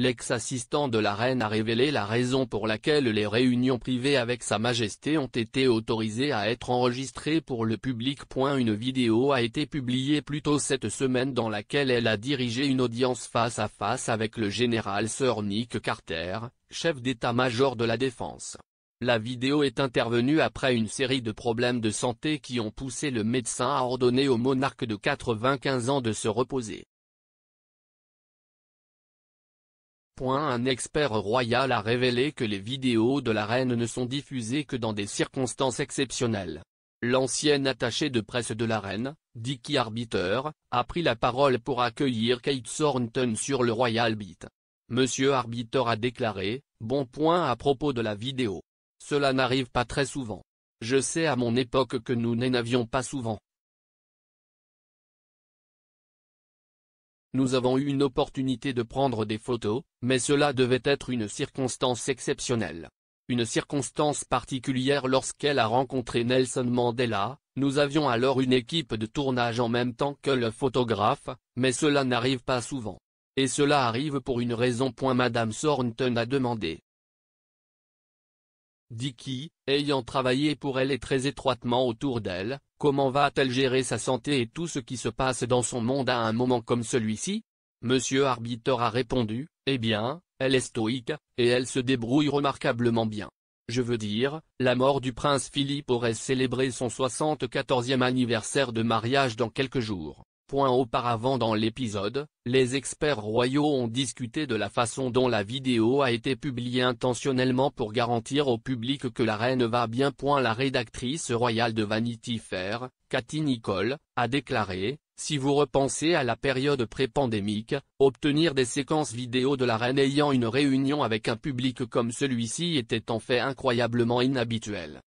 l'ex-assistant de la reine a révélé la raison pour laquelle les réunions privées avec Sa Majesté ont été autorisées à être enregistrées pour le public. Une vidéo a été publiée plus tôt cette semaine dans laquelle elle a dirigé une audience face à face avec le général Sir Nick Carter, chef d'état-major de la défense. La vidéo est intervenue après une série de problèmes de santé qui ont poussé le médecin à ordonner au monarque de 95 ans de se reposer. Un expert royal a révélé que les vidéos de la reine ne sont diffusées que dans des circonstances exceptionnelles. L'ancien attaché de presse de la reine, Dicky Arbiter, a pris la parole pour accueillir Kate Thornton sur le Royal Beat. Monsieur Arbiter a déclaré, bon point à propos de la vidéo. Cela n'arrive pas très souvent. Je sais à mon époque que nous n'en avions pas souvent. Nous avons eu une opportunité de prendre des photos, mais cela devait être une circonstance exceptionnelle. Une circonstance particulière lorsqu'elle a rencontré Nelson Mandela, nous avions alors une équipe de tournage en même temps que le photographe, mais cela n'arrive pas souvent. Et cela arrive pour une raison. Madame Thornton a demandé. Dicky, ayant travaillé pour elle et très étroitement autour d'elle, comment va-t-elle gérer sa santé et tout ce qui se passe dans son monde à un moment comme celui-ci? Monsieur Arbiter a répondu, eh bien, elle est stoïque, et elle se débrouille remarquablement bien. Je veux dire, la mort du prince Philippe aurait célébré son 74e anniversaire de mariage dans quelques jours. Point auparavant dans l'épisode, les experts royaux ont discuté de la façon dont la vidéo a été publiée intentionnellement pour garantir au public que la reine va bien. Point la rédactrice royale de Vanity Fair, Cathy Nicole, a déclaré, si vous repensez à la période pré-pandémique, obtenir des séquences vidéo de la reine ayant une réunion avec un public comme celui-ci était en fait incroyablement inhabituel.